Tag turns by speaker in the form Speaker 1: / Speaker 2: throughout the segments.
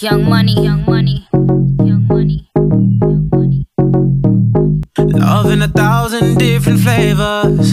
Speaker 1: Young money, young money, young money, young money.
Speaker 2: Love in a thousand different flavors.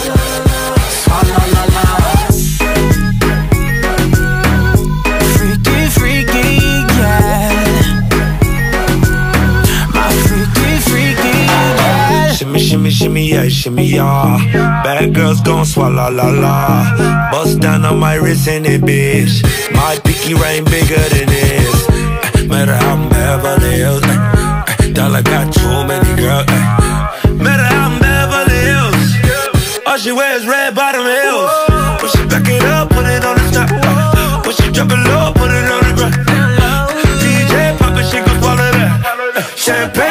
Speaker 3: Shimmy, shimmy, shimmy, yeah, shimmy, yeah. Bad girls gon' swallow la la. Bust down on my wrist and it, bitch. My pinky ring bigger than this. Eh, Matter how I'm Beverly Hills. eh, Dollar got too many girls. Matter how I'm Beverly Hills. All she wears red bottom heels. When she back it up, put it on the top. When she drop it low, put it on the ground. DJ pop it, she gon' swallow that. Champagne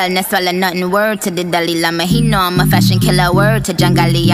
Speaker 1: Girl, no swallow nothing. Word to the Dalai Lama, he know I'm a fashion killer. Word to Jangali.